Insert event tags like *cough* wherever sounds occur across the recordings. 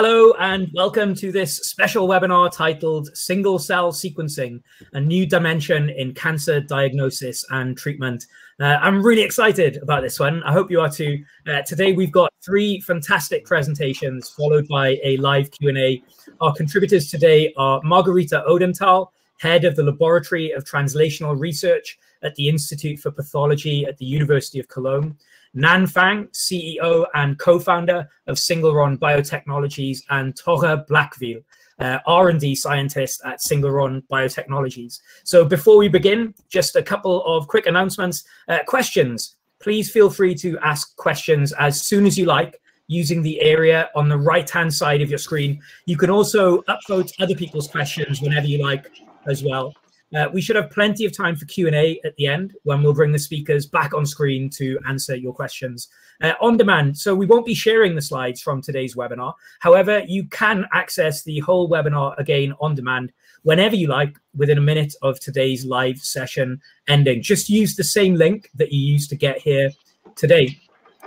Hello and welcome to this special webinar titled Single Cell Sequencing, a New Dimension in Cancer Diagnosis and Treatment. Uh, I'm really excited about this one. I hope you are too. Uh, today we've got three fantastic presentations followed by a live Q&A. Our contributors today are Margarete Odenthal, Head of the Laboratory of Translational Research at the Institute for Pathology at the University of Cologne, Nan Fang, CEO and co-founder of Singleron Biotechnologies, and Tore Bleckwehl, uh, R&D scientist at Singleron Biotechnologies. So before we begin, just a couple of quick announcements. Uh, questions, please feel free to ask questions as soon as you like using the area on the right-hand side of your screen. You can also upvote other people's questions whenever you like as well. Uh, we should have plenty of time for Q&A at the end when we'll bring the speakers back on screen to answer your questions uh, on demand. So we won't be sharing the slides from today's webinar. However, you can access the whole webinar again on demand whenever you like within a minute of today's live session ending. Just use the same link that you used to get here today.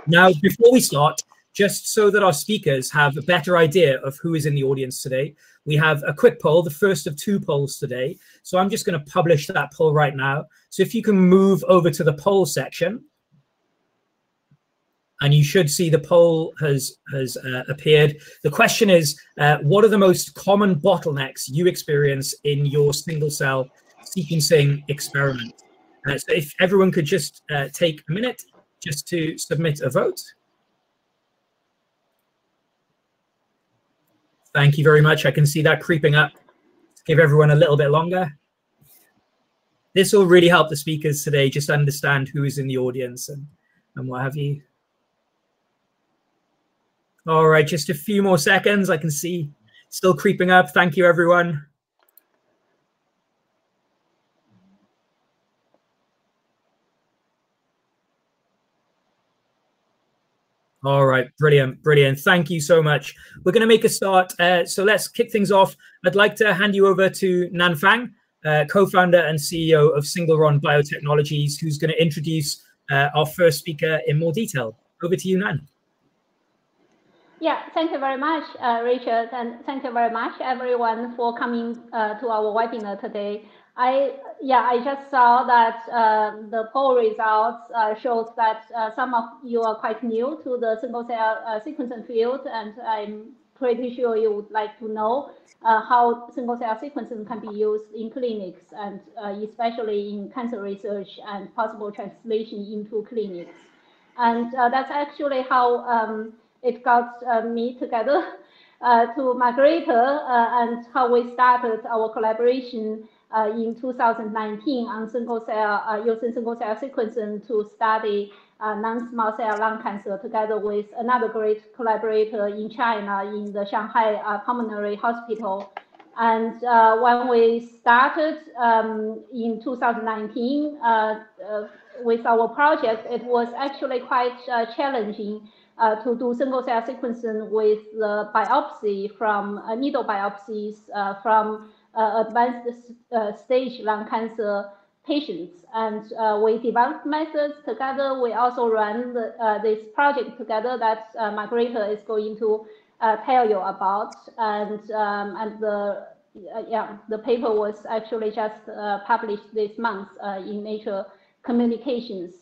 Now, before we start, just so that our speakers have a better idea of who is in the audience today, we have a quick poll, the first of two polls today. So I'm just going to publish that poll right now. So if you can move over to the poll section, and you should see the poll has has uh, appeared. The question is, uh, what are the most common bottlenecks you experience in your single cell sequencing experiment? Uh, so if everyone could just uh, take a minute just to submit a vote. Thank you very much. I can see that creeping up. Give everyone a little bit longer. This will really help the speakers today just understand who is in the audience and, and what have you. All right, just a few more seconds. I can see still creeping up. Thank you, everyone. All right, brilliant, brilliant. Thank you so much. We're going to make a start. Uh, so let's kick things off. I'd like to hand you over to Nan Fang, uh, co-founder and CEO of Singleron Biotechnologies, who's going to introduce uh, our first speaker in more detail. Over to you, Nan. Yeah, thank you very much, uh, Richard, and thank you very much, everyone, for coming uh, to our webinar today. I yeah, I just saw that uh, the poll results uh, shows that uh, some of you are quite new to the single cell uh, sequencing field, and I'm pretty sure you would like to know uh, how single cell sequencing can be used in clinics, and uh, especially in cancer research and possible translation into clinics. And that's actually how um, it got me together *laughs* to Margarete and how we started our collaboration in 2019 on single cell, uh, using single cell sequencing to study uh, non-small cell lung cancer together with another great collaborator in China in the Shanghai Pulmonary Hospital. And when we started um, in 2019 with our project, it was actually quite challenging uh, to do single cell sequencing with the biopsy from uh, needle biopsies uh, from uh, advanced uh, stage lung cancer patients. And uh, we developed methods together. We also run the, this project together that Margarete is going to tell you about. And, um, and the, yeah, the paper was actually just published this month in Nature Communications.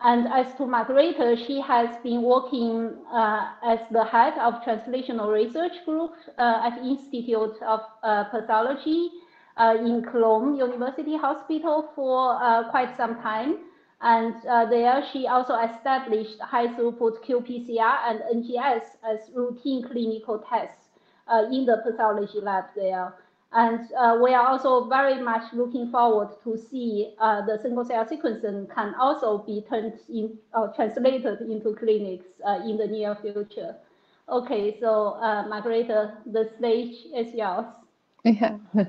And as to Margarete, she has been working uh, as the head of translational research group uh, at Institute of uh, Pathology uh, in Cologne University Hospital for uh, quite some time. And uh, there she also established high throughput qPCR and NGS as routine clinical tests in the pathology lab there. And uh, we are also very much looking forward to see uh, the single cell sequencing can also be turned in uh, translated into clinics uh, in the near future. Okay, so uh, Margarete, the stage is yours. Yeah. *laughs*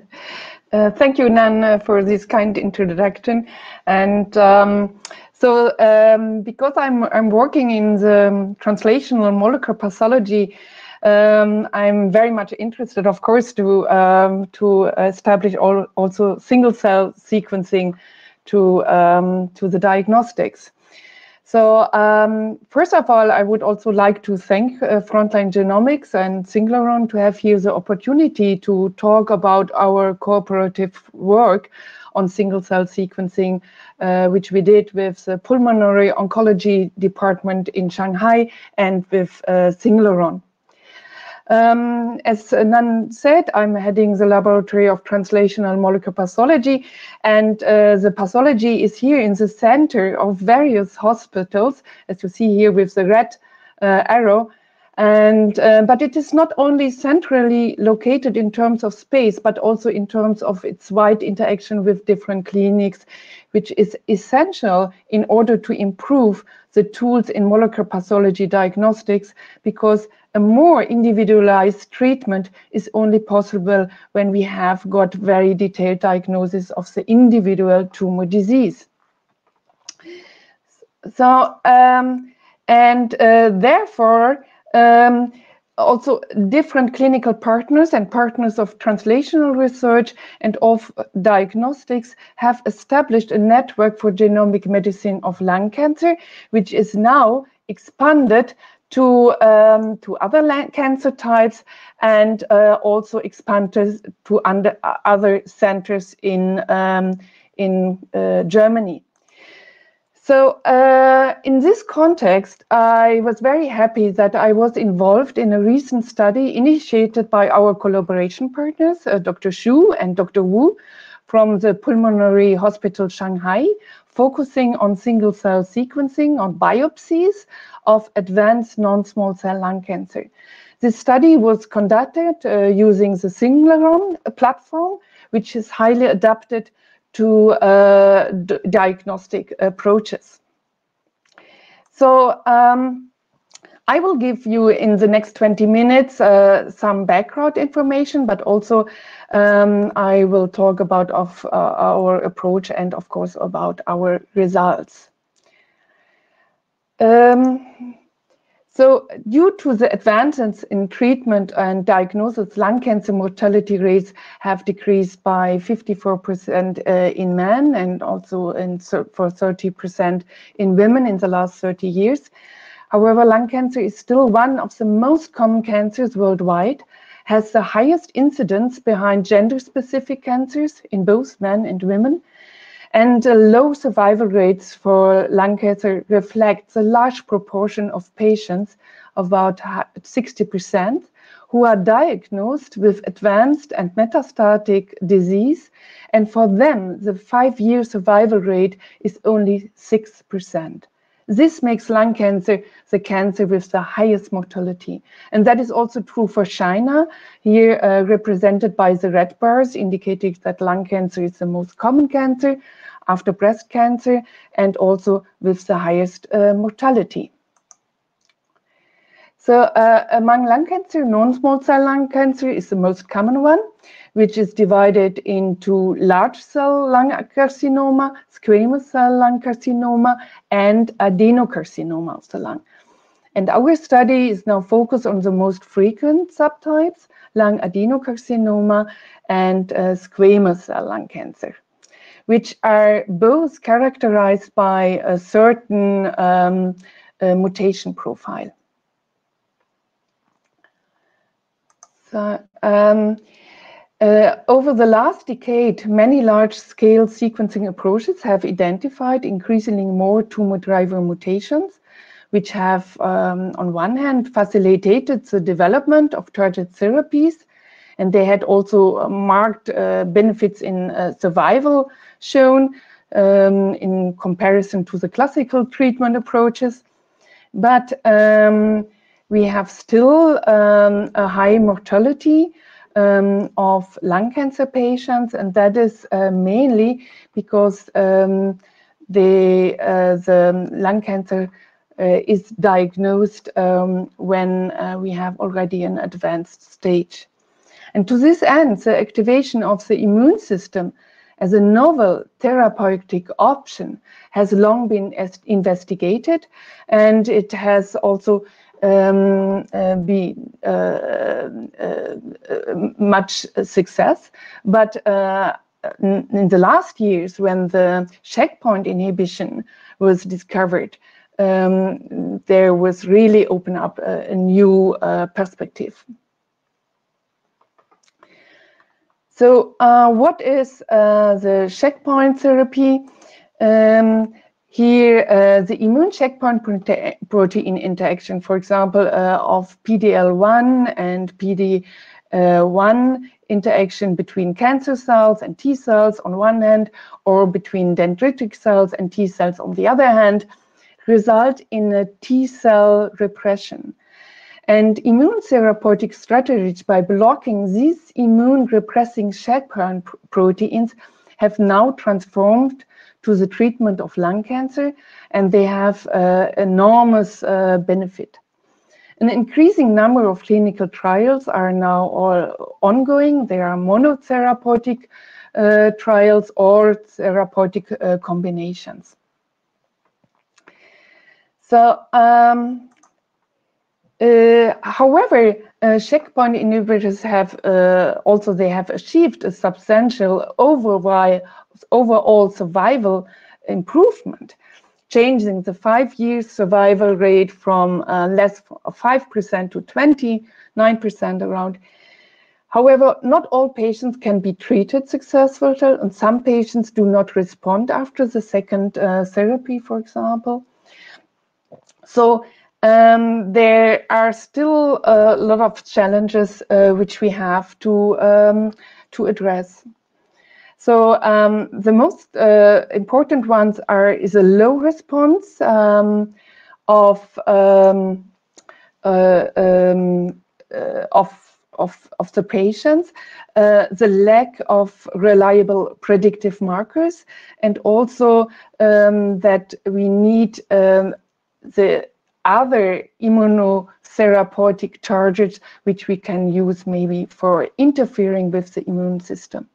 Uh, thank you, Nan, for this kind introduction. And um, so, um, because I'm I'm working in the translational molecular pathology um, I'm very much interested, of course, to um, to establish all, also single cell sequencing to um, to the diagnostics. So um, first of all, I would also like to thank uh, Frontline Genomics and Singleron to have here the opportunity to talk about our cooperative work on single cell sequencing, uh, which we did with the Pulmonary Oncology Department in Shanghai and with uh, Singleron. Um, as Nan said, I'm heading the Laboratory of Translational Molecular Pathology, and uh, the pathology is here in the center of various hospitals, as you see here with the red uh, arrow. And uh, but it is not only centrally located in terms of space, but also in terms of its wide interaction with different clinics, which is essential in order to improve the tools in molecular pathology diagnostics, because a more individualized treatment is only possible when we have got very detailed diagnosis of the individual tumor disease. So, um, and uh, therefore, um, also different clinical partners and partners of translational research and of diagnostics have established a network for genomic medicine of lung cancer, which is now expanded to um, to other cancer types and uh, also expand to under, uh, other centers in um, in uh, Germany. So uh, in this context, I was very happy that I was involved in a recent study initiated by our collaboration partners, uh, Dr. Xu and Dr. Wu from the Pulmonary Hospital Shanghai, focusing on single cell sequencing on biopsies of advanced non-small cell lung cancer. This study was conducted uh, using the Singleron platform, which is highly adapted to uh, diagnostic approaches. So um, I will give you in the next 20 minutes uh, some background information, but also um, I will talk about of, uh, our approach and of course about our results. Um, so due to the advances in treatment and diagnosis, lung cancer mortality rates have decreased by 54% uh, in men and also in, for 30% in women in the last 30 years. However, lung cancer is still one of the most common cancers worldwide, has the highest incidence behind gender-specific cancers in both men and women, and the low survival rates for lung cancer reflect the large proportion of patients, about 60%, who are diagnosed with advanced and metastatic disease. And for them, the five-year survival rate is only 6%. This makes lung cancer the cancer with the highest mortality. And that is also true for China, here uh, represented by the red bars, indicating that lung cancer is the most common cancer after breast cancer and also with the highest uh, mortality. So uh, among lung cancer, non-small cell lung cancer is the most common one, which is divided into large cell lung carcinoma, squamous cell lung carcinoma, and adenocarcinoma of the lung. And our study is now focused on the most frequent subtypes, lung adenocarcinoma and uh, squamous cell lung cancer which are both characterized by a certain um, uh, mutation profile. So, um, uh, over the last decade, many large-scale sequencing approaches have identified increasingly more tumor driver mutations, which have, um, on one hand, facilitated the development of targeted therapies and they had also marked uh, benefits in uh, survival shown um, in comparison to the classical treatment approaches. But um, we have still um, a high mortality um, of lung cancer patients, and that is uh, mainly because um, the, uh, the lung cancer uh, is diagnosed um, when we have already an advanced stage. And to this end, the activation of the immune system as a novel therapeutic option has long been investigated, and it has also um, uh, been uh, uh, much success. But uh, in the last years, when the checkpoint inhibition was discovered, um, there was really open up a, a new uh, perspective. So uh, what is uh, the checkpoint therapy? Um, here, uh, the immune checkpoint protein interaction, for example, uh, of PD-L1 and PD-1 interaction between cancer cells and T cells on one hand, or between dendritic cells and T cells on the other hand, result in a T cell repression. And immune therapeutic strategies by blocking these immune repressing checkpoint proteins have now transformed to the treatment of lung cancer, and they have uh, enormous uh, benefit. An increasing number of clinical trials are now all ongoing. There are monotherapeutic uh, trials or therapeutic uh, combinations. So um, uh, however, uh, checkpoint inhibitors have uh, also they have achieved a substantial overall, overall survival improvement, changing the five-year survival rate from uh, less 5% to 29% around. However, not all patients can be treated successfully, and some patients do not respond after the second uh, therapy, for example. So um, there are still a lot of challenges uh, which we have to um, to address. So um, the most uh, important ones are is a low response um, of um, uh, um, uh, of of, of the patients, uh, the lack of reliable predictive markers, and also um, that we need um, the other immunotherapeutic targets which we can use maybe for interfering with the immune system.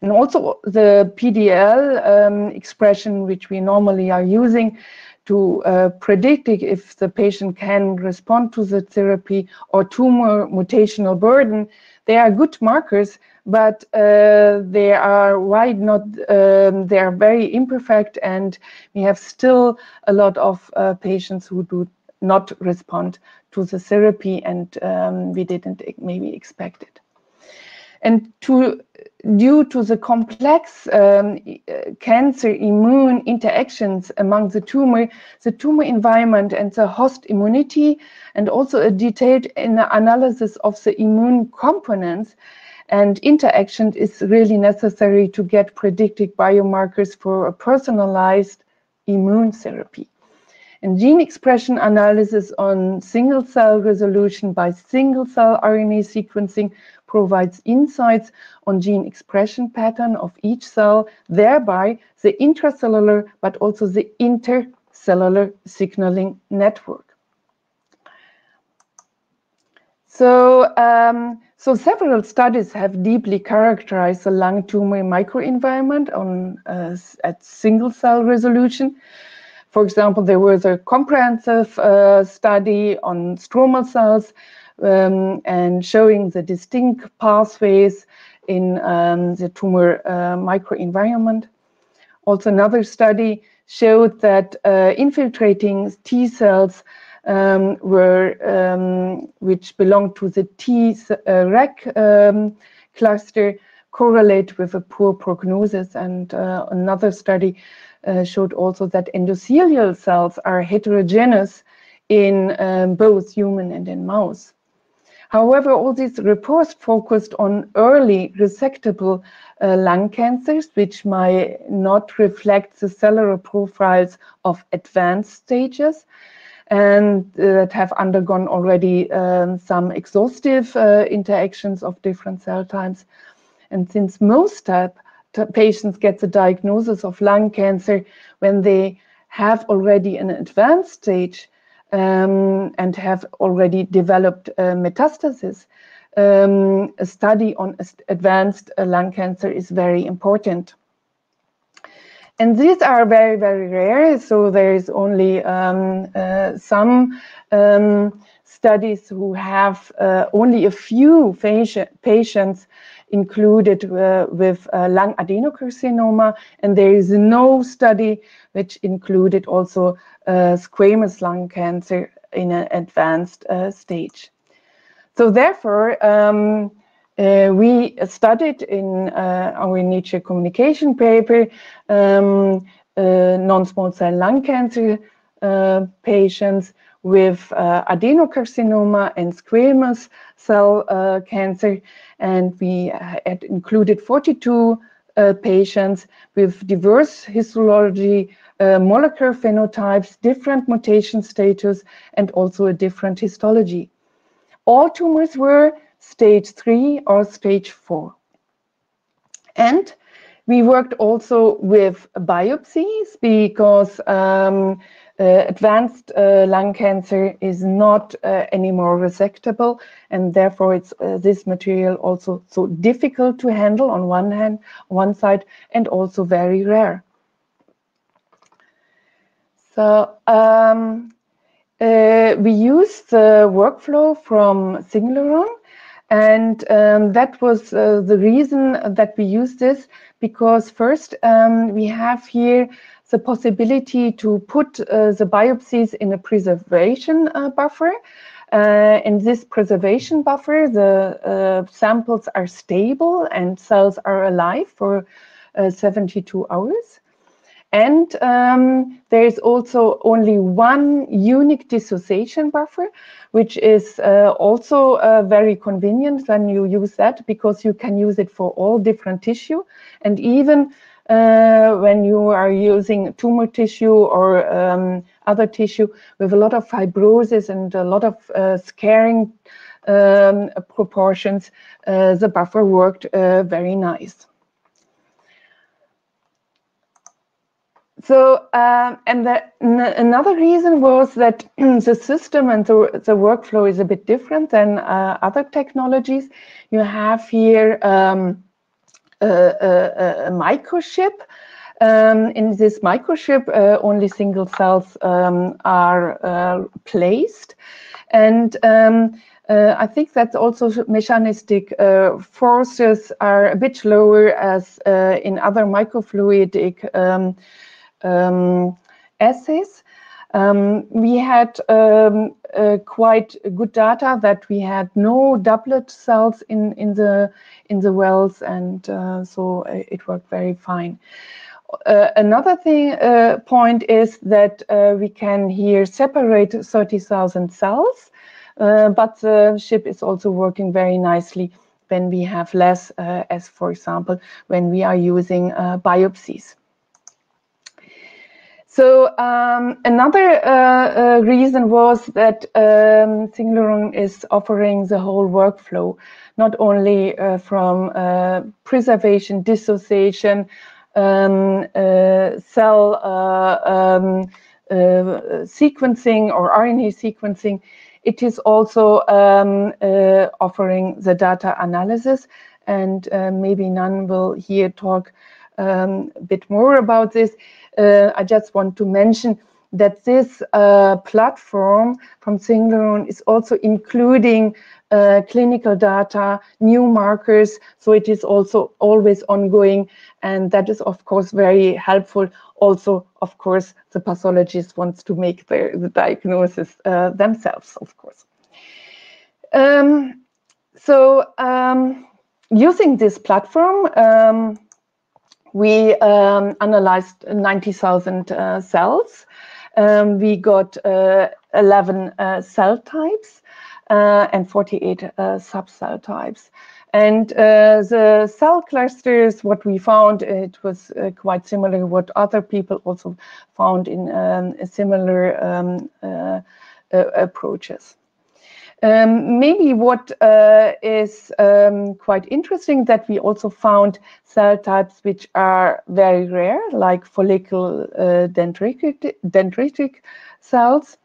And also the PDL um, expression, which we normally are using to uh, predict if the patient can respond to the therapy or tumor mutational burden, they are good markers, but uh, they are wide not, um, they are very imperfect and we have still a lot of uh, patients who do not respond to the therapy and um, we didn't maybe expect it. And to, due to the complex um, cancer immune interactions among the tumor, the tumor environment and the host immunity, and also a detailed analysis of the immune components and interaction is really necessary to get predictive biomarkers for a personalized immune therapy. And gene expression analysis on single cell resolution by single cell RNA sequencing provides insights on gene expression pattern of each cell, thereby the intracellular but also the intercellular signaling network. So, um, so several studies have deeply characterized the lung tumor microenvironment on uh, at single cell resolution. For example, there was a comprehensive uh, study on stromal cells um, and showing the distinct pathways in um, the tumor uh, microenvironment. Also, another study showed that uh, infiltrating T cells um, were um, which belong to the T uh, um, cluster correlate with a poor prognosis. And uh, another study uh, showed also that endothelial cells are heterogeneous in um, both human and in mouse. However, all these reports focused on early resectable uh, lung cancers, which might not reflect the cellular profiles of advanced stages and uh, that have undergone already um, some exhaustive uh, interactions of different cell types. And since most patients get the diagnosis of lung cancer when they have already an advanced stage um, and have already developed uh, metastasis, um, a study on advanced uh, lung cancer is very important. And these are very, very rare. So there is only um, uh, some um, studies who have uh, only a few patients included uh, with uh, lung adenocarcinoma, and there is no study which included also squamous lung cancer in an advanced uh, stage. So therefore, um, uh, we studied in uh, our Nature communication paper um, non-small cell lung cancer patients with uh, adenocarcinoma and squamous cell uh, cancer. And we had included 42 uh, patients with diverse histology, uh, molecular phenotypes, different mutation status, and also a different histology. All tumors were stage three or stage four. And we worked also with biopsies because um, uh, advanced uh, lung cancer is not uh, anymore resectable, and therefore it's uh, this material also so difficult to handle on one hand, one side, and also very rare. So um, uh, we used the workflow from Singleron, and um, that was uh, the reason that we used this because first um, we have here the possibility to put uh, the biopsies in a preservation uh, buffer. Uh, in this preservation buffer, the uh, samples are stable and cells are alive for uh, 72 hours. And um, there is also only one unique dissociation buffer, which is uh, also uh, very convenient when you use that because you can use it for all different tissue. And even uh, when you are using tumor tissue or um, other tissue with a lot of fibrosis and a lot of uh, scarring um, proportions, uh, the buffer worked uh, very nice. So, um, and the, another reason was that *clears throat* the system and the, the workflow is a bit different than uh, other technologies. You have here um, a, a, a, microchip. Um, in this microchip, uh, only single cells um, are uh, placed. And um, uh, I think that also mechanistic uh, forces are a bit lower as uh, in other microfluidic um, um, assays. Um, we had um, uh, quite good data that we had no doublet cells in, in the in the wells, and uh, so uh, it worked very fine. Uh, another thing uh, point is that uh, we can here separate 30,000 cells, but the chip is also working very nicely when we have less, as for example, when we are using biopsies. So um, another uh, uh, reason was that um, is offering the whole workflow, not only uh, from uh, preservation, dissociation, um, uh, cell uh, um, sequencing or RNA sequencing. It is also um, offering the data analysis, and maybe Nan will here talk um, a bit more about this I just want to mention that this uh, platform from Singleron is also including uh, clinical data, new markers, so it is also always ongoing, and that is of course very helpful. Also, of course, the pathologist wants to make the, the diagnosis uh, themselves, of course. Um, so um, using this platform, um, we um, analyzed 90,000 uh, cells. Um, we got uh, 11 uh, cell types uh, and 48 uh, subcell types. And uh, the cell clusters, what we found, it was quite similar to what other people also found in um, similar um, approaches. Um, maybe what uh, is um, quite interesting that we also found cell types which are very rare, like follicle uh, dendritic, dendritic cells.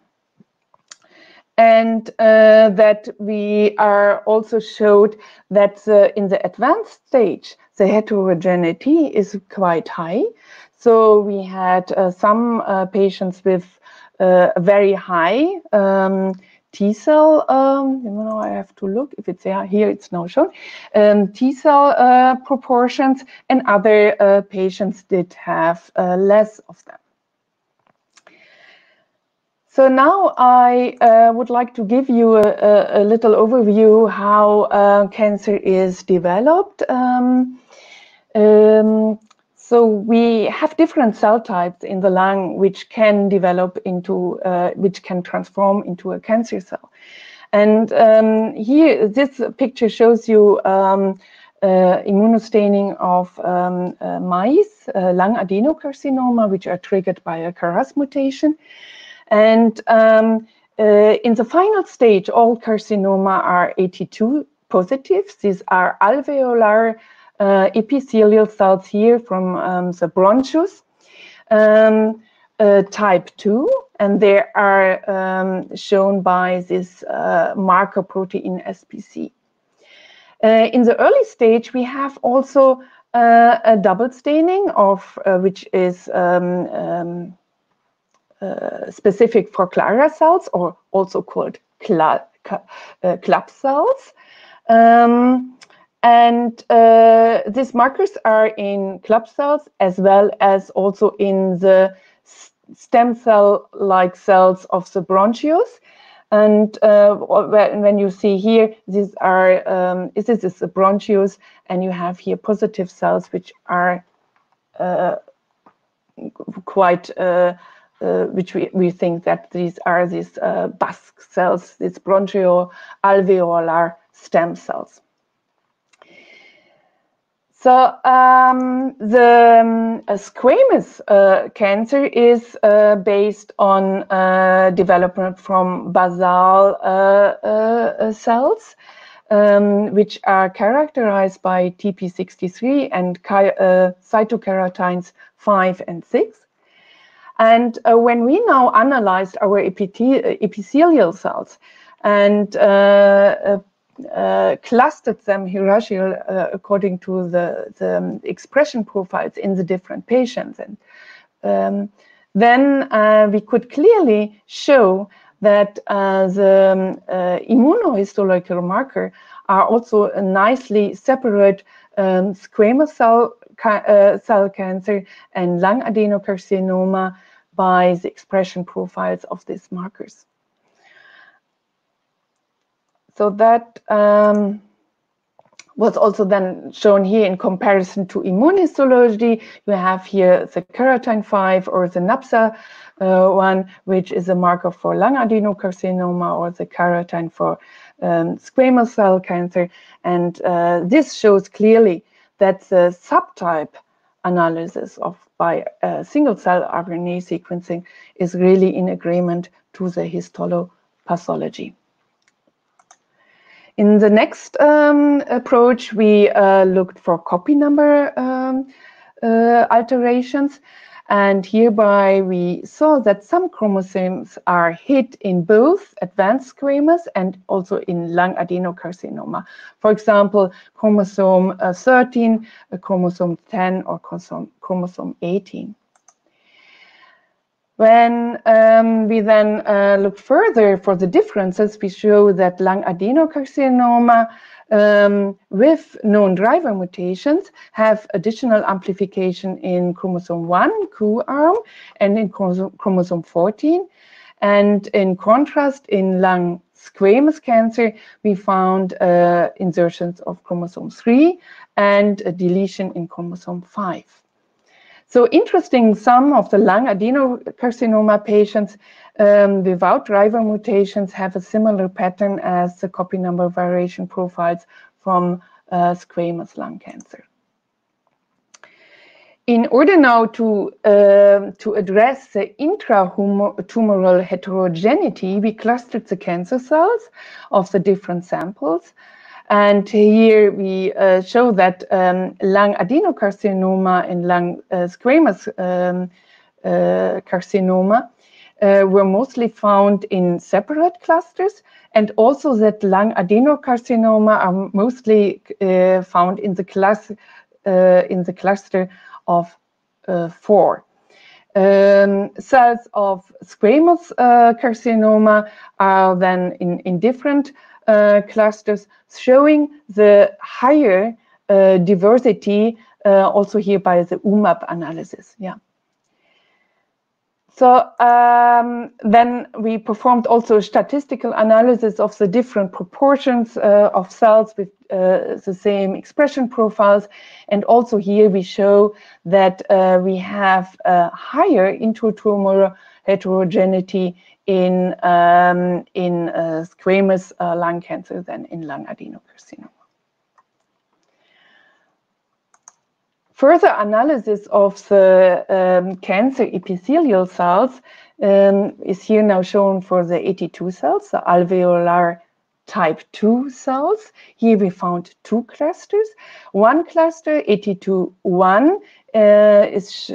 And uh, that we are also showed that in the advanced stage, the heterogeneity is quite high. So we had uh, some uh, patients with uh, very high um, T cell, um, you know, I have to look if it's there. Here it's now shown. Um, T cell uh, proportions, and other uh, patients did have uh, less of them. So now I uh, would like to give you a, a, little overview how uh, cancer is developed. Um, um, so we have different cell types in the lung which can develop into, uh, which can transform into a cancer cell. And um, here, this picture shows you um, uh, immunostaining of um, uh, mice, uh, lung adenocarcinoma, which are triggered by a KRAS mutation. And um, uh, in the final stage, all carcinoma are AT2 positives. These are alveolar epithelial cells here from um, the bronchus, um, uh, type 2, and they are um, shown by this uh, marker protein SPC. Uh, in the early stage, we have also uh, a double staining of uh, which is um, um, specific for Clara cells, or also called club cells. Um, and uh, these markers are in club cells as well as also in the stem cell-like cells of the bronchus. And uh, when you see here, these are, um, this is the bronchus, and you have here positive cells, which are uh, quite, uh, uh, which we, we think that these are these uh, BASC cells, these bronchio alveolar stem cells. So um, the um, squamous uh, cancer is uh, based on uh, development from basal uh, uh, cells, um, which are characterized by TP63 and uh, cytokeratines 5 and 6. And when we now analyzed our epithelial cells and uh, clustered them hierarchically uh, according to the, the expression profiles in the different patients. And um, then uh, we could clearly show that uh, the um, uh, immunohistological marker are also nicely separate um, squamous cell, ca cell cancer and lung adenocarcinoma by the expression profiles of these markers. So that um, was also then shown here in comparison to immunohistology. You have here the keratin 5 or the NAPSA uh, one, which is a marker for lung adenocarcinoma or the keratin for um, squamous cell cancer. And uh, this shows clearly that the subtype analysis of by uh, single cell RNA sequencing is really in agreement to the histopathology. In the next um, approach, we uh, looked for copy number um, uh, alterations. And hereby we saw that some chromosomes are hit in both advanced squamous and also in lung adenocarcinoma. For example, chromosome uh, 13, chromosome 10, or chromosome, chromosome 18. When um, we then uh, look further for the differences, we show that lung adenocarcinoma um, with known driver mutations have additional amplification in chromosome 1, Q arm, and in chromosome 14. And in contrast, in lung squamous cancer, we found uh, insertions of chromosome 3 and a deletion in chromosome 5. So interesting, some of the lung adenocarcinoma patients um, without driver mutations have a similar pattern as the copy number variation profiles from uh, squamous lung cancer. In order now to, uh, to address the intratumoral heterogeneity, we clustered the cancer cells of the different samples and here we uh, show that um, lung adenocarcinoma and lung uh, squamous um, uh, carcinoma uh, were mostly found in separate clusters, and also that lung adenocarcinoma are mostly uh, found in the class uh, in the cluster of four. Um, cells of squamous carcinoma are then in, in different clusters, showing the higher uh, diversity uh, also here by the UMAP analysis. Yeah. So um, then we performed also statistical analysis of the different proportions uh, of cells with uh, the same expression profiles. And also here we show that uh, we have higher intratumoral heterogeneity in, um, in uh, squamous uh, lung cancer than in lung adenocarcinoma. further analysis of the um, cancer epithelial cells um, is here now shown for the AT2 cells, the alveolar type 2 cells. Here we found two clusters. One cluster, AT2-1, uh, is sh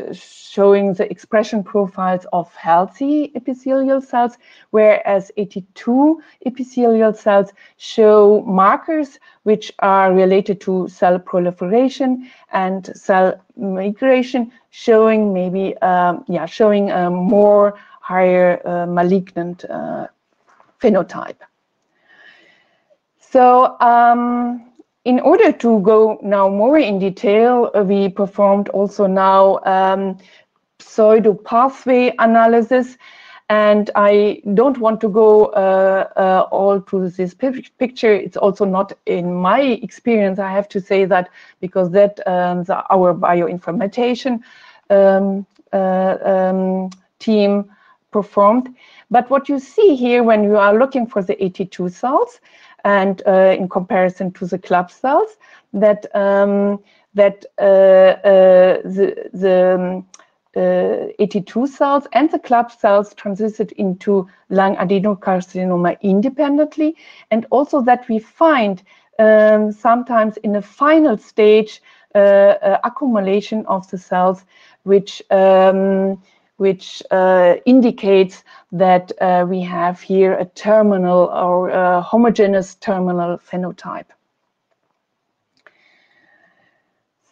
showing the expression profiles of healthy epithelial cells, whereas AT2 epithelial cells show markers which are related to cell proliferation and cell migration, showing maybe, um, yeah, showing a more higher uh, malignant uh, phenotype. So um, in order to go now more in detail, uh, we performed also now um, pseudo pathway analysis. And I don't want to go uh, uh, all through this picture. It's also not in my experience. I have to say that because that um, the, our bioinformation um, uh, um, team performed. But what you see here when you are looking for the AT2 cells, and uh, in comparison to the club cells that um, that uh, uh, the, the um, uh, AT2 cells and the club cells transited into lung adenocarcinoma independently, and also that we find um, sometimes in a final stage uh, uh, accumulation of the cells, which um, which uh, indicates that uh, we have here a terminal or a homogeneous terminal phenotype.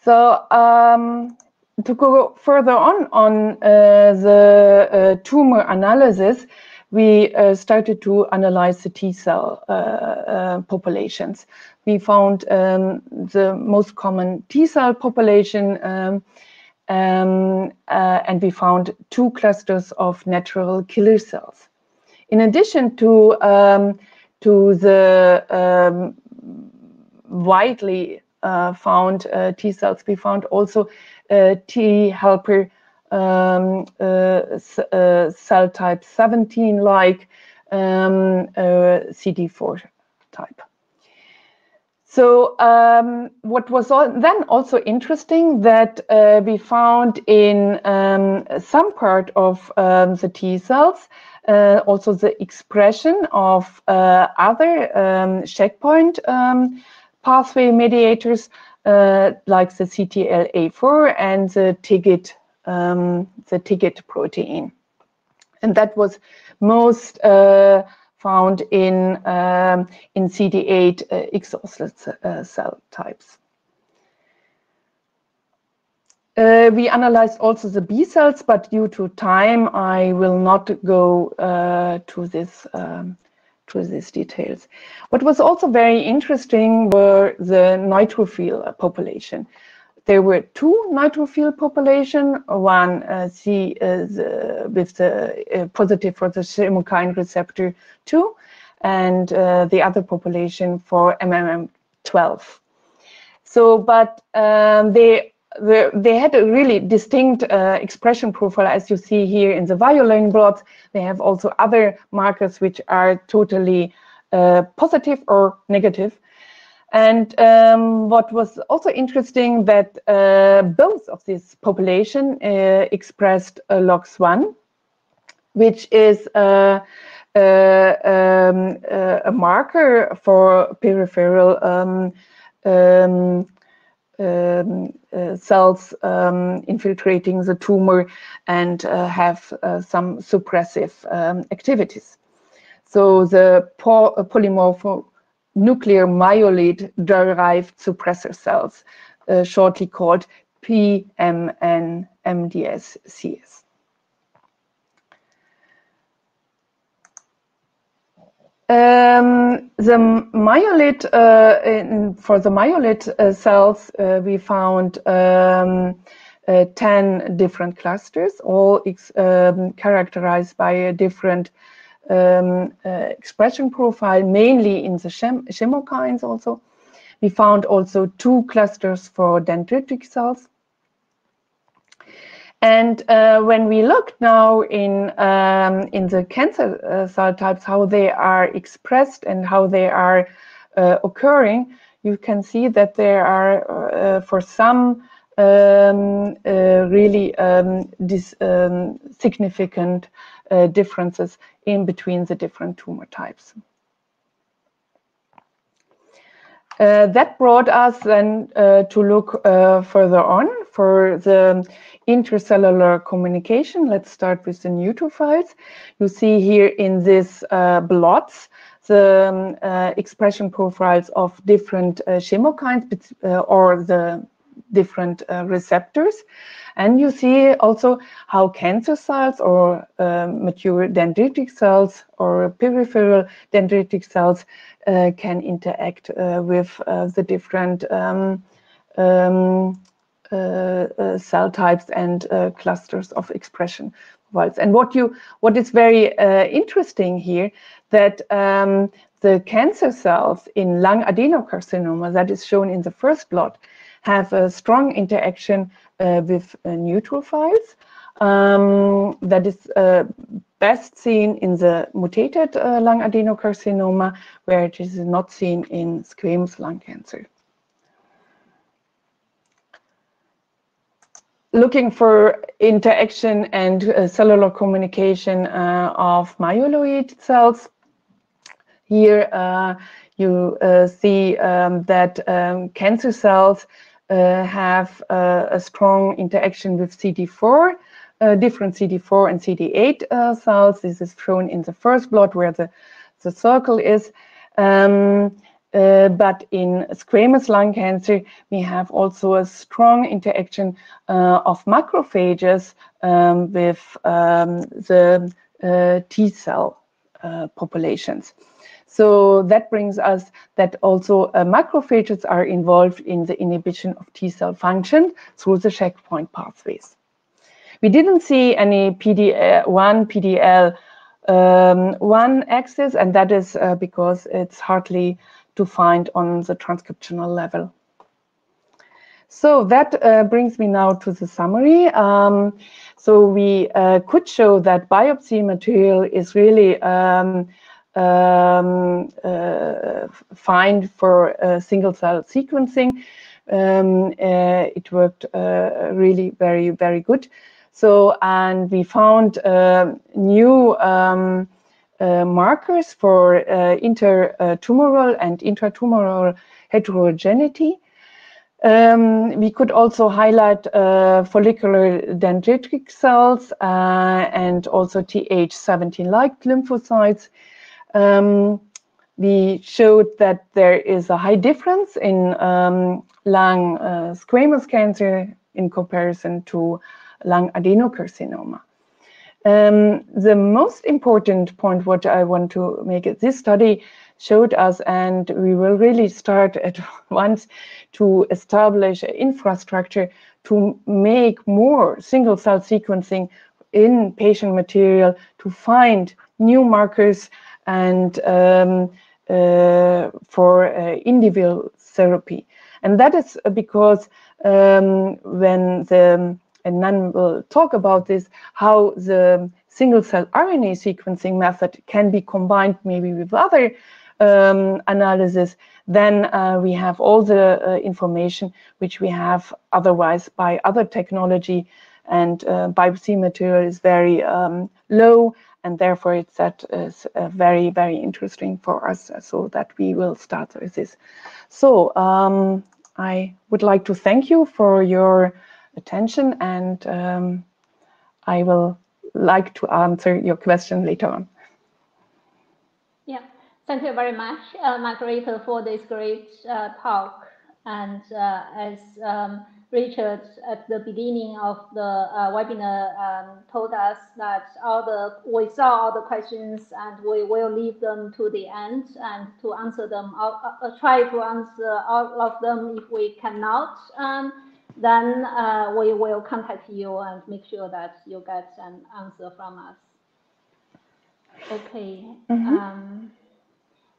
So um, to go further on on uh, the uh, tumor analysis, we uh, started to analyze the T cell uh, populations. We found um, the most common T cell population um, um, uh, and we found two clusters of natural killer cells. In addition to, um, to the um, widely uh, found uh, T cells, we found also uh, T helper um, uh, uh, cell type 17 like um, CD4 type. So um, what was then also interesting that uh, we found in um, some part of um, the T cells uh, also the expression of uh, other um, checkpoint um, pathway mediators uh, like the CTLA4 and the TIGIT, um, the TIGIT protein. And that was most uh, found in, um, in CD8 uh, exhausted uh, cell types. Uh, we analyzed also the B cells, but due to time, I will not go uh, to this um, to these details. What was also very interesting were the neutrophil population there were two neutrophil population, one uh, C uh, with the uh, positive for the chemokine receptor 2, and uh, the other population for MMP12. So, but um, they they had a really distinct uh, expression profile, as you see here in the violin plots. They have also other markers which are totally uh, positive or negative. And um, what was also interesting that uh, both of this population uh, expressed uh, LOX1, which is uh, uh, um, uh, a marker for peripheral um, um, um cells um, infiltrating the tumor and have some suppressive activities. So the polymorph nuclear myeloid-derived suppressor cells, uh, shortly called PMN-MDSCs. Um, the myeloid, uh, in, for the myeloid uh, cells, uh, we found um, uh, 10 different clusters, all um, characterized by a different um, uh, expression profile, mainly in the chem chemokines also. We found also two clusters for dendritic cells. And uh, when we look now in um, in the cancer uh, cell types, how they are expressed and how they are uh, occurring, you can see that there are, uh, for some, um, uh, really um, um, significant uh, differences in between the different tumor types. Uh, that brought us then uh, to look uh, further on for the intercellular communication. Let's start with the neutrophils. You see here in these uh, blots the um, uh, expression profiles of different uh, chemokines or the different receptors. And you see also how cancer cells or uh, mature dendritic cells or peripheral dendritic cells uh, can interact uh, with uh, the different um, um, uh, uh, cell types and clusters of expression And what you what is very interesting here that um, the cancer cells in lung adenocarcinoma that is shown in the first plot have a strong interaction uh, with uh, neutrophils. Um, that is uh, best seen in the mutated lung adenocarcinoma, where it is not seen in squamous lung cancer. looking for interaction and uh, cellular communication uh, of myeloid cells. Here uh, you see um, that um, cancer cells uh, have uh, a strong interaction with CD4, uh, different CD4 and CD8 cells. This is shown in the first plot where the, the circle is. Um, uh, but in squamous lung cancer, we have also a strong interaction uh, of macrophages um, with um, the uh, T cell populations. So that brings us that also uh, macrophages are involved in the inhibition of T cell function through the checkpoint pathways. We didn't see any PD1, PDL um, one axis, and that is uh, because it's hardly to find on the transcriptional level. So that uh, brings me now to the summary. Um, so we uh, could show that biopsy material is really um, um, uh, find for single cell sequencing. Um, uh, it worked uh, really very, very good. So, and we found new um, markers for intertumoral and intratumoral heterogeneity. Um, we could also highlight uh, follicular dendritic cells uh, and also Th17-like lymphocytes um, we showed that there is a high difference in um, lung uh, squamous cancer in comparison to lung adenocarcinoma. Um, the most important point what I want to make is this study showed us, and we will really start *laughs* at once to establish infrastructure to make more single cell sequencing in patient material to find new markers and um, uh, for uh, individual therapy. And that is because um, when the, and Nan will talk about this, how the single cell RNA sequencing method can be combined maybe with other um, analysis, then uh, we have all the uh, information which we have otherwise by other technology and uh, biopsy material is very um, low and therefore it's that is uh, very very interesting for us so that we will start with this. So um, i would like to thank you for your attention and um, i will like to answer your question later on. Yeah. Thank you very much uh, Margarete for this great uh, talk. And uh, as um, Richard at the beginning of the uh, webinar um, told us that all the we saw all the questions and we will leave them to the end and to answer them. I'll, I'll try to answer all of them. If we cannot, um, then uh, we will contact you and make sure that you get an answer from us. Okay. Mm -hmm. um,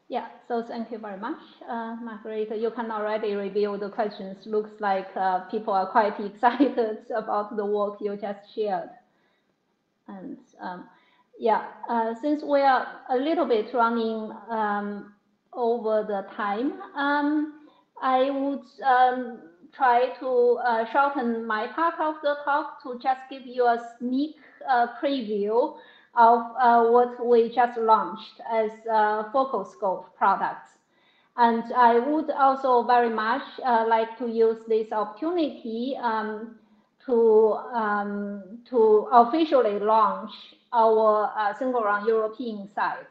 yeah, so thank you very much, uh, Margaret. You can already review the questions. Looks like uh, people are quite *laughs* excited about the work you just shared. And um, yeah, uh, since we are a little bit running um, over the time, um, I would um, try to uh, shorten my part of the talk to just give you a sneak uh, preview of uh, what we just launched as FocuSCOPE products. And I would also very much uh, like to use this opportunity um, to, um, to officially launch our uh, Singleron European site.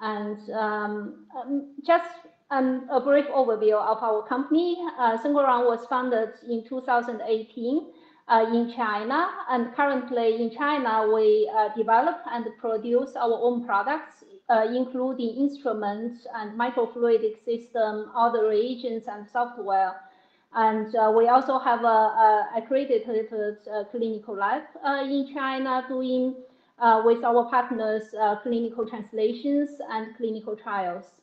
And um, um just um, a brief overview of our company. Uh, Singleron was founded in 2018 uh, in China. And currently in China, we uh, develop and produce our own products, uh, including instruments and microfluidic system, other reagents and software. And uh, we also have a, a accredited uh, clinical lab uh, in China doing with our partners clinical translations and clinical trials.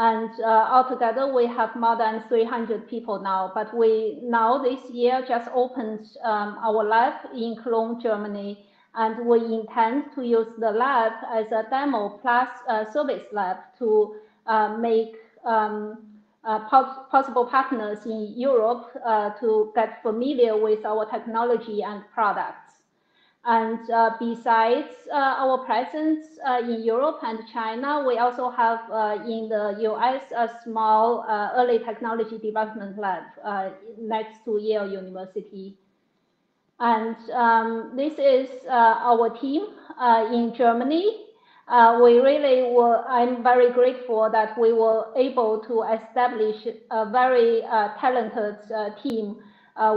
And uh, altogether, we have more than 300 people now. But we now this year just opened um, our lab in Cologne, Germany, and we intend to use the lab as a demo plus service lab to uh, make um, uh, possible partners in Europe uh, to get familiar with our technology and products. And uh, besides uh, our presence uh, in Europe and China, we also have uh, in the US a small uh, early technology development lab uh, next to Yale University. And um, this is our team in Germany. we really were, I'm very grateful that we were able to establish a very talented team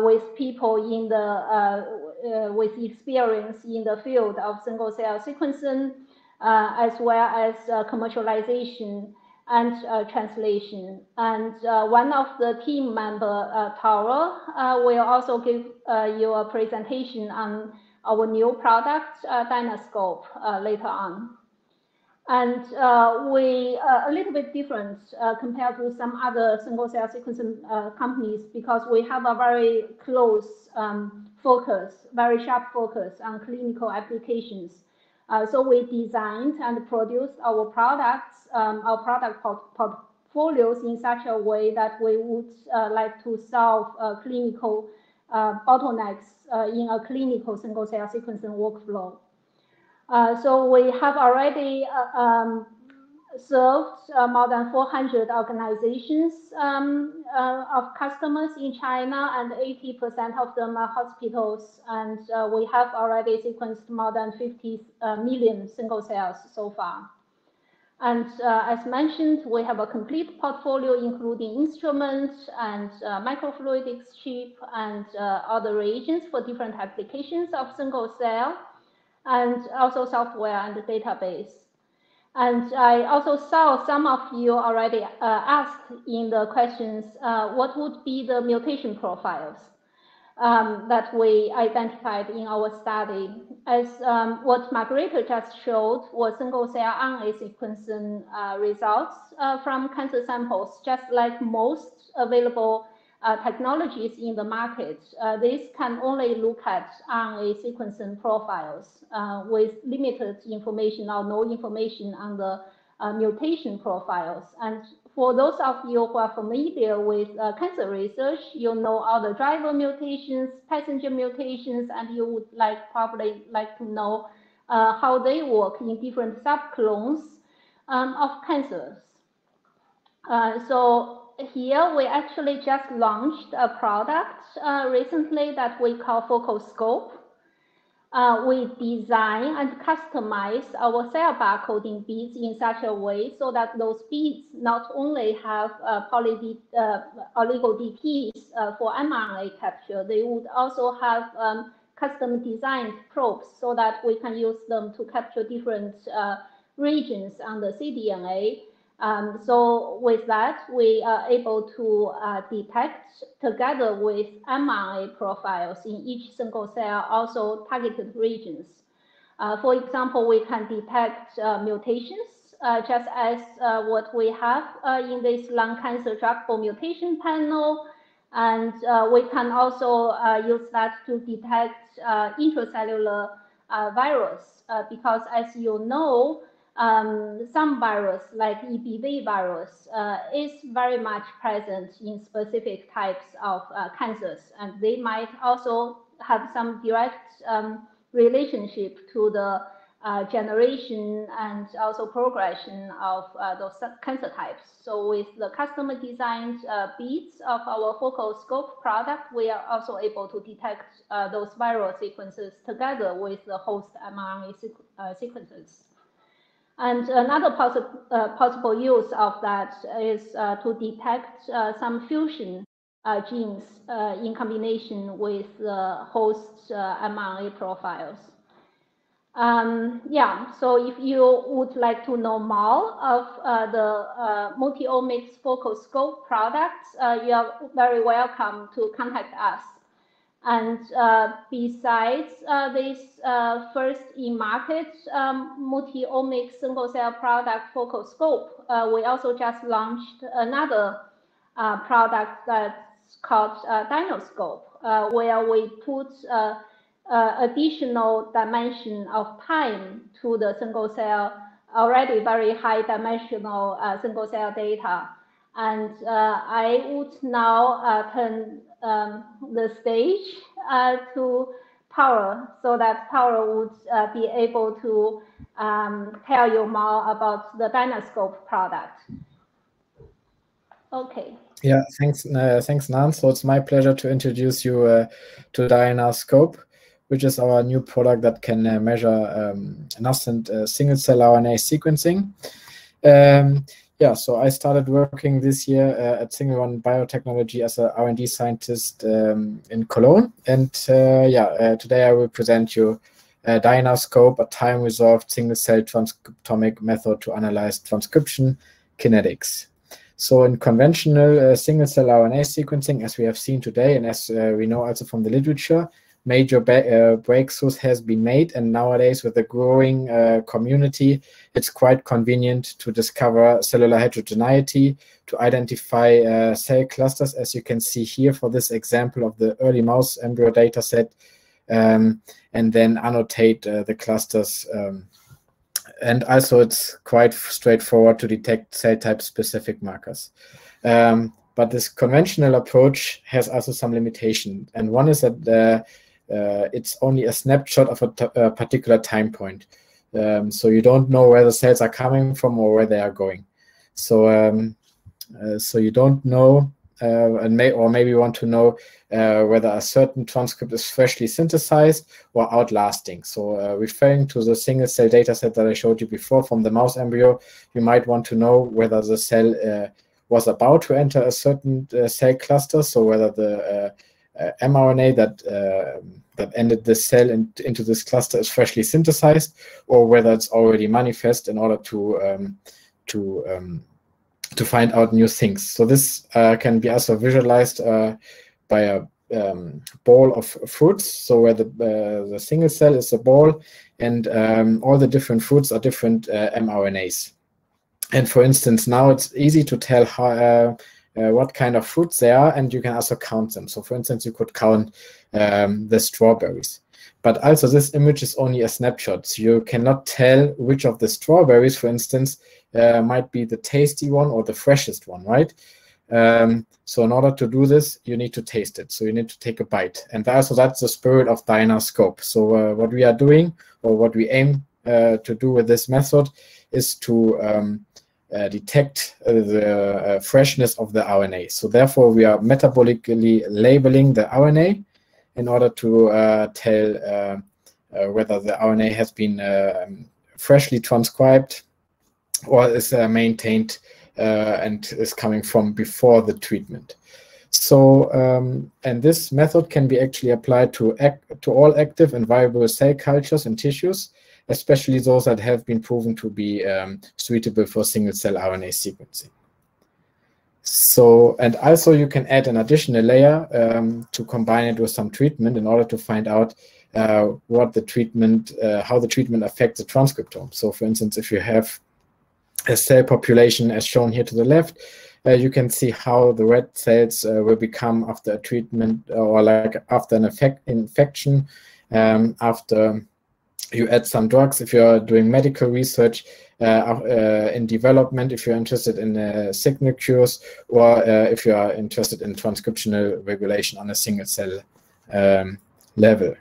with people in the uh, with experience in the field of single cell sequencing, uh, as well as uh, commercialization and uh, translation. And uh, one of the team member, uh, Tore, will also give you a presentation on our new product, DynaSCOPE, later on. And uh, we are a little bit different uh, compared to some other single cell sequencing uh, companies because we have a very close um, focus, very sharp focus on clinical applications. Uh, so we designed and produced our products, um, our product port portfolios in such a way that we would uh, like to solve uh, clinical uh, bottlenecks uh, in a clinical single cell sequencing workflow. Uh, so we have already um, served uh, more than 400 organizations um, uh, of customers in China, and 80% of them are hospitals. And uh, we have already sequenced more than 50 uh, million single cells so far. And uh, as mentioned, we have a complete portfolio, including instruments and uh, microfluidics chip and other reagents for different applications of single cell, and also software and database. And I also saw some of you already uh, asked in the questions, uh, what would be the mutation profiles um, that we identified in our study? As um, what Margarete just showed was single cell RNA sequencing uh, results uh, from cancer samples, just like most available uh, technologies in the market, uh, this can only look at RNA sequencing profiles uh, with limited information or no information on the uh, mutation profiles. And for those of you who are familiar with uh, cancer research, you know all the driver mutations, passenger mutations, and you would like probably like to know uh, how they work in different subclones um, of cancers. so here we actually just launched a product uh, recently that we call FocuSCOPE. uh, we design and customize our cell barcoding beads in such a way so that those beads not only have uh, poly uh, oligo dTs uh, for mRNA capture, they would also have um, custom designed probes so that we can use them to capture different uh, regions on the cDNA um, so with that, we are able to uh, detect together with mRNA profiles in each single cell, also targeted regions. Uh, for example, we can detect uh, mutations, uh, just as uh, what we have uh, in this lung cancer druggable mutation panel. And we can also use that to detect intracellular virus, because as you know, um, some virus like EBV virus uh, is very much present in specific types of uh, cancers, and they might also have some direct um, relationship to the uh, generation and also progression of uh, those cancer types. So with the customer designed uh, beads of our FocuSCOPE product, we are also able to detect uh, those viral sequences together with the host mRNA sequ sequences. And another possi uh, possible use of that is uh, to detect uh, some fusion uh, genes uh, in combination with host uh, mRNA profiles. Um, yeah, so if you would like to know more of the multi-omics FocuSCOPE products, you are very welcome to contact us. And uh, besides uh, this uh, first in market um, multi-omic single cell product FocuSCOPE, uh, we also just launched another uh, product that's called uh, DynaSCOPE, where we put additional dimension of time to the single cell, already very high dimensional single cell data. And I would now turn um, the stage uh, to power so that power would uh, be able to um, tell you more about the DynaSCOPE product. Okay. Yeah, thanks, uh, thanks, Nan. So it's my pleasure to introduce you uh, to DynaSCOPE, which is our new product that can uh, measure um, nascent uh, single-cell RNA sequencing. Um, yeah, so I started working this year uh, at Singleron Biotechnology as a R&D scientist um, in Cologne. And uh, yeah, uh, today I will present you uh, DynaSCOPE, a time-resolved single-cell transcriptomic method to analyze transcription kinetics. So in conventional uh, single-cell RNA sequencing, as we have seen today, and as uh, we know also from the literature, major uh, breakthroughs has been made and nowadays with the growing uh, community it's quite convenient to discover cellular heterogeneity to identify uh, cell clusters. As you can see here for this example of the early mouse embryo data set um, and then annotate uh, the clusters um, and also it's quite straightforward to detect cell type specific markers. Um, but this conventional approach has also some limitation and one is that uh, it's only a snapshot of a, a particular time point. Um, so you don't know where the cells are coming from or where they are going. So um, uh, so you don't know, uh, and may or maybe want to know uh, whether a certain transcript is freshly synthesized or outlasting. So uh, referring to the single cell data set that I showed you before from the mouse embryo, you might want to know whether the cell uh, was about to enter a certain cell cluster, so whether the uh, mRNA that uh, that ended the cell in, into this cluster is freshly synthesized, or whether it's already manifest in order to um, to um, to find out new things. So this uh, can be also visualized uh, by a um, ball of fruits. So where the uh, the single cell is a ball, and um, all the different fruits are different uh, mRNAs. And for instance, now it's easy to tell how uh, what kind of fruits they are, and you can also count them. So for instance, you could count um, the strawberries. But also this image is only a snapshot. So you cannot tell which of the strawberries, for instance, uh, might be the tasty one or the freshest one, right? Um, so in order to do this, you need to taste it. So you need to take a bite. And also that's the spirit of DynaSCOPE. So uh, what we are doing or what we aim uh, to do with this method is to um, uh, detect uh, the uh, freshness of the RNA. So therefore, we are metabolically labeling the RNA in order to tell whether the RNA has been um, freshly transcribed or is maintained and is coming from before the treatment. So, um, and this method can be actually applied to, act, to all active and viable cell cultures and tissues, especially those that have been proven to be um, suitable for single-cell RNA sequencing. So, and also you can add an additional layer um, to combine it with some treatment in order to find out uh, what the treatment, uh, how the treatment affects the transcriptome. So for instance, if you have a cell population as shown here to the left, uh, you can see how the red cells uh, will become after a treatment or like after an effect, infection, um, after you add some drugs. If you're doing medical research uh, uh in development, if you're interested in uh, signal cures, or uh, if you are interested in transcriptional regulation on a single cell um, level.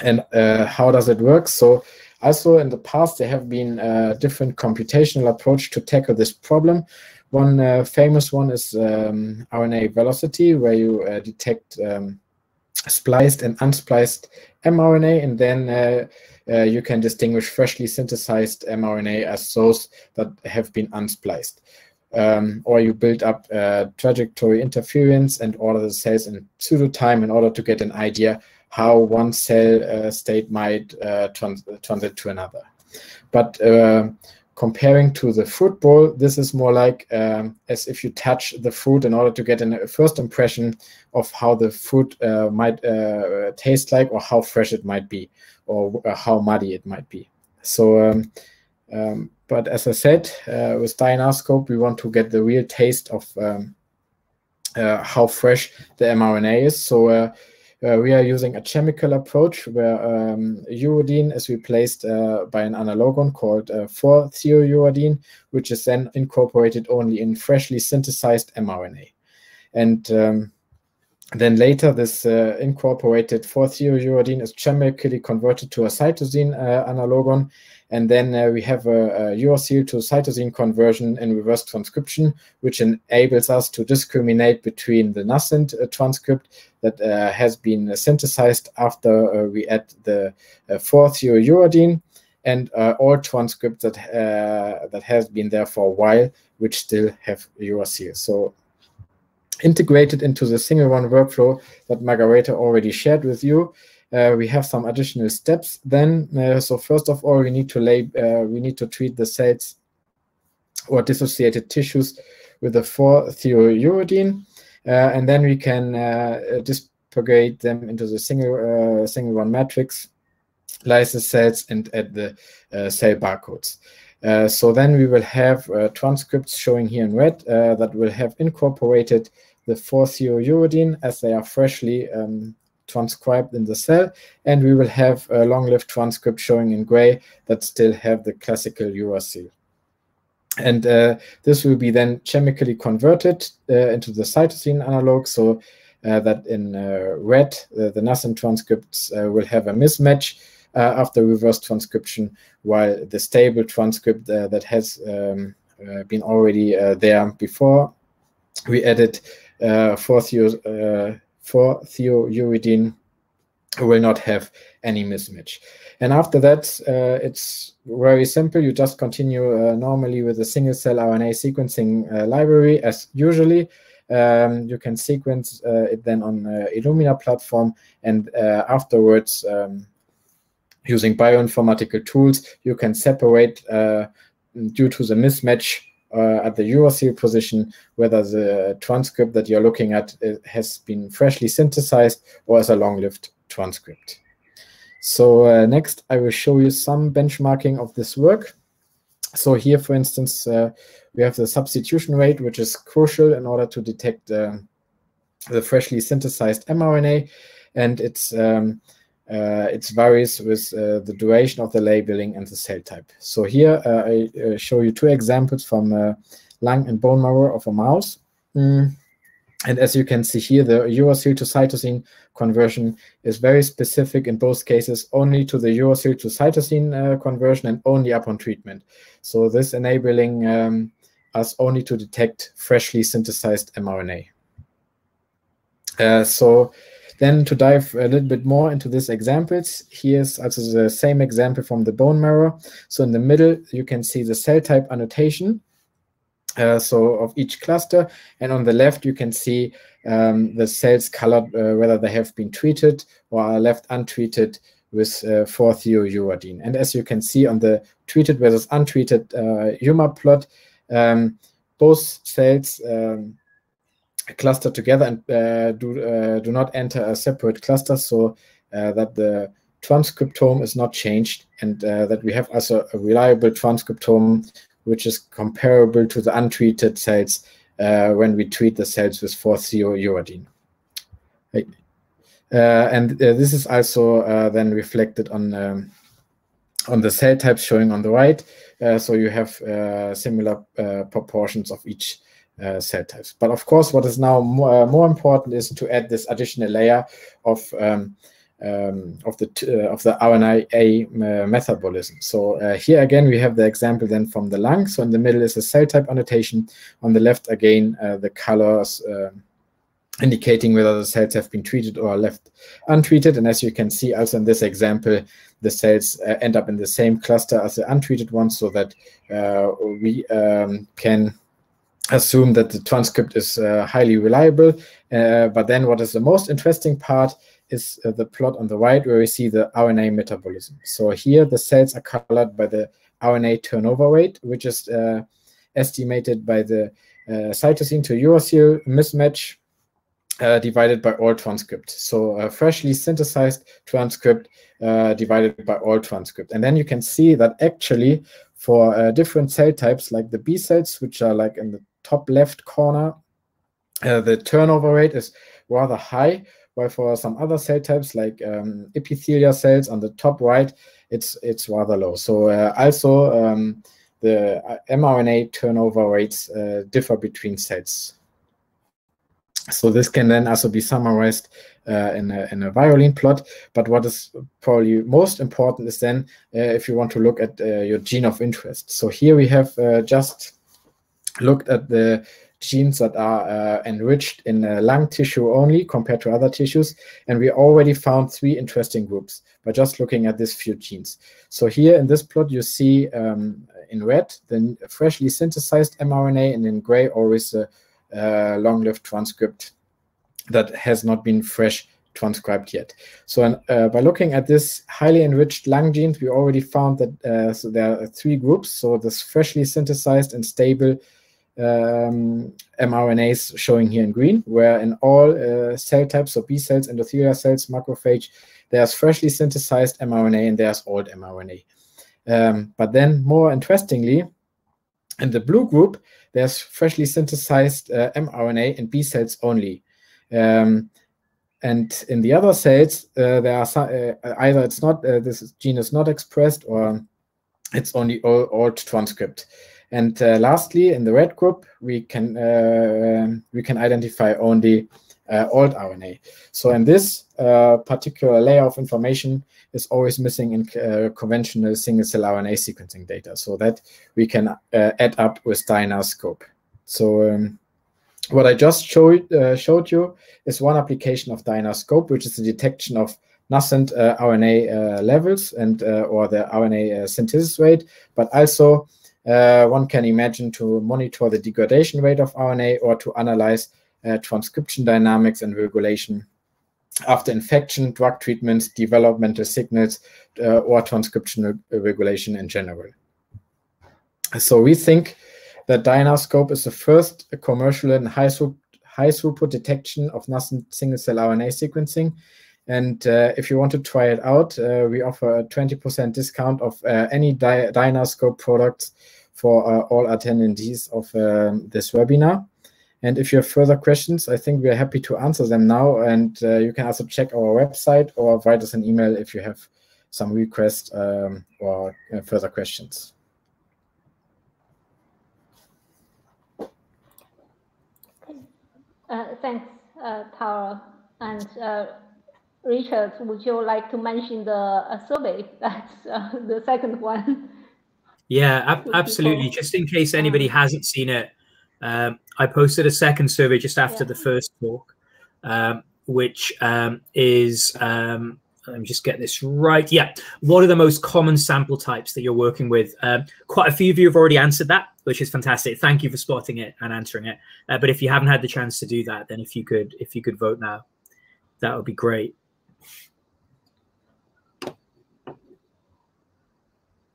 And how does it work? So also in the past, there have been different computational approach to tackle this problem. One uh, famous one is um, RNA velocity, where you uh, detect um, spliced and unspliced mRNA, and then uh, uh, you can distinguish freshly synthesized mRNA as those that have been unspliced. Um, or you build up uh, trajectory inference and order the cells in pseudo time in order to get an idea how one cell uh, state might trans transit to another. But comparing to the bowl, this is more like um, as if you touch the fruit in order to get a first impression of how the fruit uh, might uh, taste like or how fresh it might be or uh, how muddy it might be. So, um, um, but as I said, uh, with DynaSCOPE, we want to get the real taste of um, uh, how fresh the mRNA is. So uh, we are using a chemical approach where um, uridine is replaced uh, by an analogon called uh, 4-thiouridine, which is then incorporated only in freshly synthesized mRNA. And um, then later, this uh, incorporated 4-thiouridine is chemically converted to a cytosine uh, analogon, and then uh, we have a, a uracil to cytosine conversion in reverse transcription, which enables us to discriminate between the nascent uh, transcript that uh, has been synthesized after uh, we add the 4-thiouridine and all transcripts that, that has been there for a while, which still have uracil. So integrated into the Singleron workflow that Margarete already shared with you, uh, we have some additional steps then. Uh, so first of all, we need to lay, uh, we need to treat the cells or dissociated tissues with a 4-thiouridine, uh, and then we can uh, dispurgate them into the single Singleron matrix, lysis cells, and add the cell barcodes. Uh, so then we will have uh, transcripts showing here in red uh, that will have incorporated the 4-thiouridine as they are freshly um, transcribed in the cell, and we will have a long-lived transcript showing in gray that still have the classical uracil. And uh, this will be then chemically converted uh, into the cytosine analog, so uh, that in uh, red, uh, the nascent transcripts uh, will have a mismatch after reverse transcription, while the stable transcript that has um, been already there before we added uh, 4-thiouridine will not have any mismatch. And after that, uh, it's very simple. You just continue uh, normally with a single cell RNA sequencing uh, library as usually. Um, you can sequence uh, it then on uh, Illumina platform and uh, afterwards um, using bioinformatical tools, you can separate due to the mismatch uh, at the uracil position, whether the transcript that you're looking at uh, has been freshly synthesized or is a long-lived transcript. So uh, next, I will show you some benchmarking of this work. So here, for instance, uh, we have the substitution rate, which is crucial in order to detect uh, the freshly synthesized mRNA. And it's um, uh, it varies with uh, the duration of the labeling and the cell type. So here uh, I show you two examples from lung and bone marrow of a mouse. Mm. And as you can see here, the uracil to cytosine conversion is very specific in both cases, only to the uracil to cytosine uh, conversion and only upon treatment. So this enabling um, us only to detect freshly synthesized mRNA. Uh, so Then to dive a little bit more into these examples, here's also the same example from the bone marrow. So in the middle, you can see the cell type annotation. Uh, so of each cluster, and on the left you can see um, the cells colored uh, whether they have been treated or are left untreated with uh, 4-thiouridine. And as you can see on the treated versus untreated uh, UMAP plot, um, both cells um, cluster together and uh, do, uh, do not enter a separate cluster so uh, that the transcriptome is not changed and uh, that we have also a reliable transcriptome which is comparable to the untreated cells uh, when we treat the cells with 4-thiouridine. Right. Uh, and this is also then reflected on um, on the cell types showing on the right. so you have similar proportions of each uh, cell types. But of course, what is now more, uh, more important is to add this additional layer of um, um, of the uh, of the RNA uh, metabolism. So uh, here again we have the example then from the lung. So in the middle is a cell type annotation. On the left again uh, the colors indicating whether the cells have been treated or left untreated. And as you can see also in this example, the cells end up in the same cluster as the untreated ones, so that we um, can assume that the transcript is uh, highly reliable. Uh, but then what is the most interesting part is uh, the plot on the right where we see the RNA metabolism. So here the cells are colored by the RNA turnover rate, which is uh, estimated by the uh, cytosine to uracil mismatch uh, divided by all transcript. So a freshly synthesized transcript divided by all transcript. And then you can see that actually for different cell types like the B cells, which are like in the top left corner, uh, the turnover rate is rather high, while for some other cell types like um, epithelial cells on the top right, it's it's rather low. So uh, also um, the uh, mRNA turnover rates uh, differ between cells. So this can then also be summarized uh, in, a, in a violin plot. But what is probably most important is then uh, if you want to look at uh, your gene of interest. So here we have just looked at the genes that are uh, enriched in uh, lung tissue only compared to other tissues. And we already found three interesting groups by just looking at these few genes. So here in this plot, you see um, in red the freshly synthesized mRNA, and in gray always the uh, long-lived transcript that has not been fresh transcribed yet. So uh, by looking at this highly enriched lung genes, we already found that uh, so there are three groups. So this freshly synthesized and stable um, mRNAs showing here in green, where in all uh, cell types, so B cells, endothelial cells, macrophage, there's freshly synthesized mRNA and there's old mRNA. Um, but then more interestingly, in the blue group, there's freshly synthesized uh, mRNA in B cells only. Um, and in the other cells, uh, there are uh, either it's not, uh, this gene is not expressed or it's only old, old transcript. And uh, lastly, in the red group, we can uh, we can identify only uh, old RNA. So in this uh, particular layer of information is always missing in uh, conventional single-cell RNA sequencing data, so that we can uh, add up with DynaSCOPE. So um, what I just showed showed you is one application of DynaSCOPE, which is the detection of nascent RNA levels and or the RNA synthesis rate, but also uh, one can imagine to monitor the degradation rate of RNA or to analyze uh, transcription dynamics and regulation after infection, drug treatments, developmental signals, uh, or transcription regulation in general. So we think that DynaSCOPE is the first commercial and high, high throughput detection of nascent single-cell RNA sequencing. And uh, if you want to try it out, uh, we offer a 20% discount of uh, any Dy DynaSCOPE products for uh, all attendees of um, this webinar. And if you have further questions, I think we are happy to answer them now. And uh, you can also check our website or write us an email if you have some requests um, or uh, further questions. Thanks, Tore. And Richard, would you like to mention the uh, survey? *laughs* That's the second one. Yeah, ab absolutely. Just in case anybody hasn't seen it, um, I posted a second survey just after yeah. the first talk. Um, which um, is um, let me just get this right. Yeah, what are the most common sample types that you're working with? Um, quite a few of you have already answered that, which is fantastic. Thank you for spotting it and answering it. Uh, but if you haven't had the chance to do that, then if you could, if you could vote now, that would be great.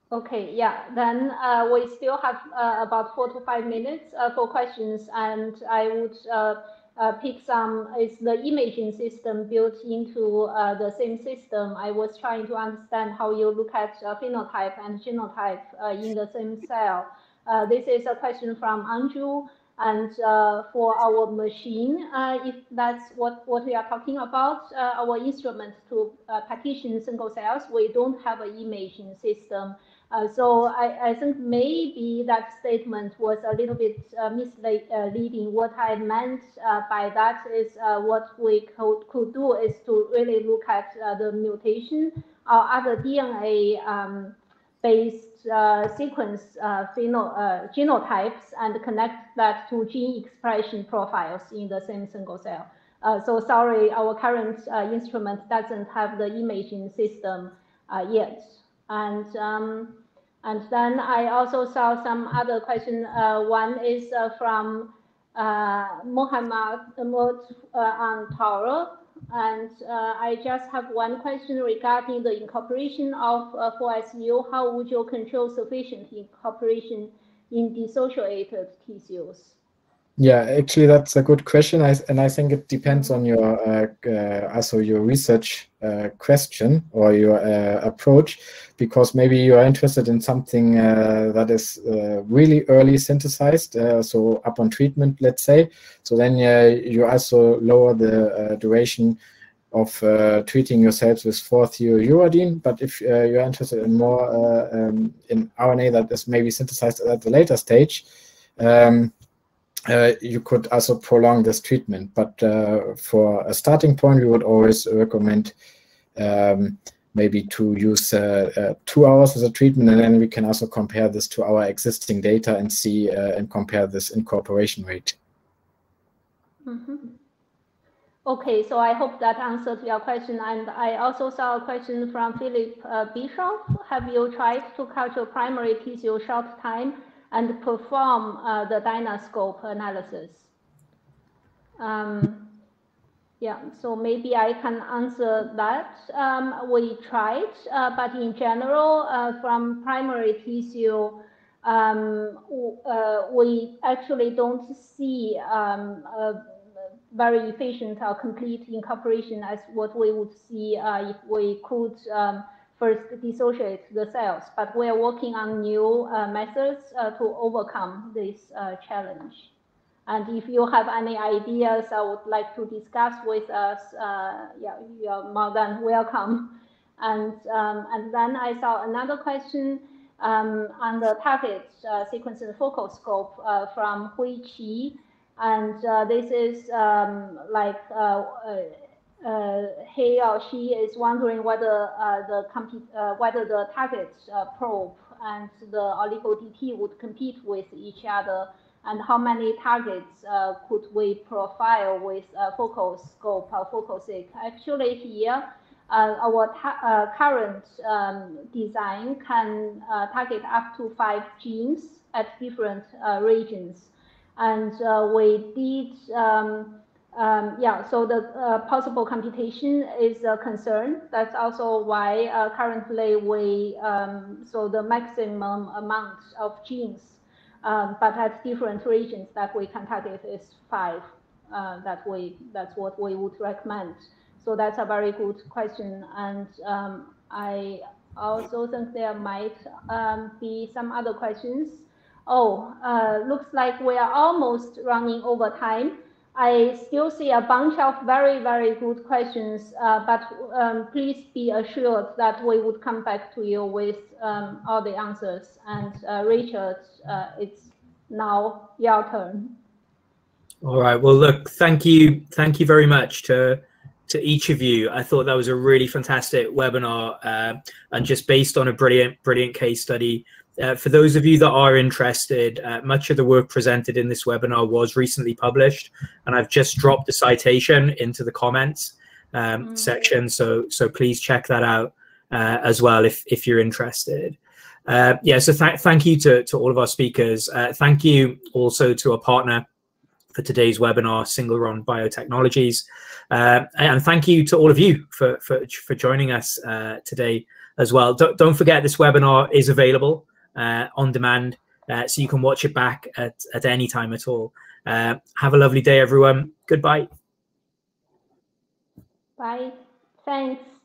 Okay, yeah, then uh, we still have uh, about four to five minutes uh, for questions, and I would uh, uh, pick some, is the imaging system built into uh, the same system. I was trying to understand how you look at phenotype and genotype in the same cell. this is a question from Andrew. And for our machine, if that's what, what we are talking about, our instrument to partition single cells, we don't have an imaging system. Uh, so I, I, think maybe that statement was a little bit uh, misleading. What I meant uh, by that is uh, what we could, could do is to really look at uh, the mutation or other DNA um, based uh, sequence genotypes and connect that to gene expression profiles in the same single cell. so sorry, our current instrument doesn't have the imaging system yet. And um, and then I also saw some other question. Uh, one is uh, from uh, Mohammed uh, on Toro. And uh, I just have one question regarding the incorporation of uh, 4SU. How would you control sufficient incorporation in dissociated tissues? Yeah, actually, that's a good question, I, and I think it depends on your uh, uh, also your research uh, question or your uh, approach, because maybe you are interested in something uh, that is uh, really early synthesized, so upon treatment, let's say. So then you also lower the duration of treating yourselves with 4-thiouridine. But if you're interested in more um, in RNA that is maybe synthesized at a later stage. Um, uh, you could also prolong this treatment. But uh, for a starting point, we would always recommend um, maybe to use uh, uh two hours as a treatment, and then we can also compare this to our existing data and see uh, and compare this incorporation rate. Mm -hmm. Okay, so I hope that answered your question. And I also saw a question from Philip uh, Bischoff. Have you tried to culture primary tissue short time and perform uh, the DynaSCOPE analysis. Um, yeah, so maybe I can answer that. Um, we tried, uh, but in general, uh, from primary tissue, um, uh, we actually don't see um, very efficient or complete incorporation as what we would see uh, if we could um, first dissociate the cells, but we are working on new uh, methods uh, to overcome this uh, challenge. And if you have any ideas I would like to discuss with us, uh, yeah, you're more than welcome. And, um, and then I saw another question um, on the target uh, sequencing FocuSCOPE uh, from Hui Qi. And this is um, like he or she is wondering whether uh, the uh, whether the target probe and the oligo DT would compete with each other, and how many targets could we profile with FocuSCOPE or focal seq. Actually, here. Uh, our uh, current um, design can uh, target up to five genes at different regions. And we did um, um, yeah, so the uh, possible computation is a concern. That's also why uh, currently we, um, so the maximum amount of genes, um, but at different regions that we can target is five. Uh, that we, that's what we would recommend. So that's a very good question. And um, I also think there might um, be some other questions. Oh, uh, looks like we are almost running over time. I still see a bunch of very, very good questions, uh, but um, please be assured that we would come back to you with um, all the answers. And uh, Richard, uh, it's now your turn. All right. Well, look, thank you. Thank you very much to to each of you. I thought that was a really fantastic webinar, uh, and just based on a brilliant, brilliant case study uh, for those of you that are interested, uh, much of the work presented in this webinar was recently published, and I've just dropped the citation into the comments um, mm. section. So, so please check that out uh, as well if if you're interested. Uh, yeah, so th thank you to, to all of our speakers. Uh, thank you also to our partner for today's webinar, Singleron Biotechnologies. Uh, and thank you to all of you for, for, for joining us uh, today as well. Don't, don't, forget this webinar is available uh, on demand, uh, so you can watch it back at, at any time at all. Uh, have a lovely day, everyone. Goodbye. Bye. Thanks.